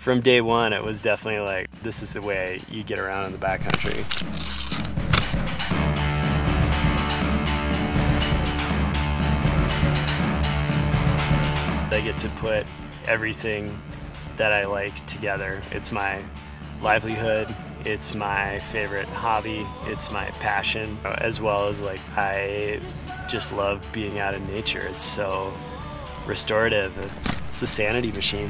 from day one, it was definitely like this is the way you get around in the backcountry. I get to put everything that I like together. It's my livelihood, it's my favorite hobby, it's my passion, as well as like I just love being out in nature. It's so restorative. It's the sanity machine.